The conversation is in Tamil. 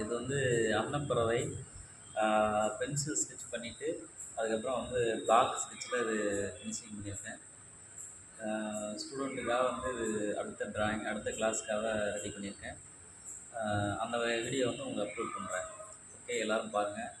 இது வந்து அன்னப்பறவை பென்சில் ஸ்கெட்ச் பண்ணிவிட்டு அதுக்கப்புறம் வந்து பிளாக் ஸ்கெட்சில் இது ஃபினிஷிங் பண்ணியிருக்கேன். ஸ்டூடெண்ட்டுக்காக வந்து இது அடுத்த ட்ராயிங் அடுத்த கிளாஸ்க்காக ரெடி பண்ணியிருக்கேன். அந்த வீடியோ வந்து உங்களுக்கு அப்லோட் பண்ணுறேன் ஓகே எல்லோரும் பாருங்கள்